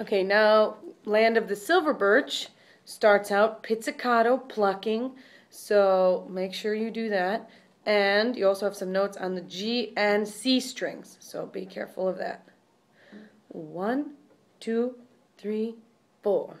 Okay, now Land of the Silver Birch starts out pizzicato plucking, so make sure you do that. And you also have some notes on the G and C strings, so be careful of that. One, two, three, four.